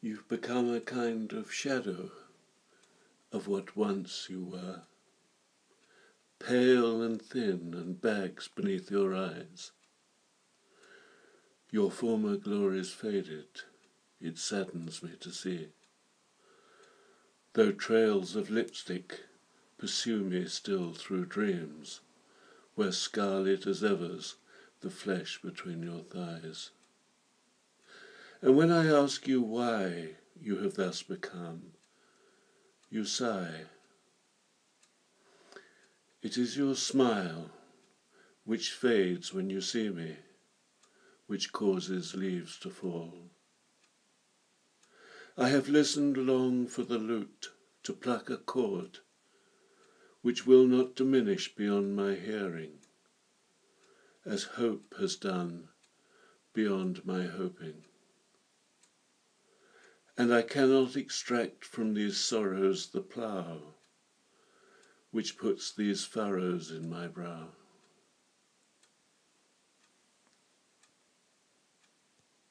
You've become a kind of shadow of what once you were, pale and thin and bags beneath your eyes. Your former glories faded, it saddens me to see. Though trails of lipstick pursue me still through dreams, where scarlet as ever's the flesh between your thighs. And when I ask you why you have thus become, you sigh. It is your smile, which fades when you see me, which causes leaves to fall. I have listened long for the lute to pluck a chord, which will not diminish beyond my hearing, as hope has done beyond my hoping and I cannot extract from these sorrows the plough which puts these furrows in my brow.